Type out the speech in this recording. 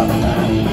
Amém.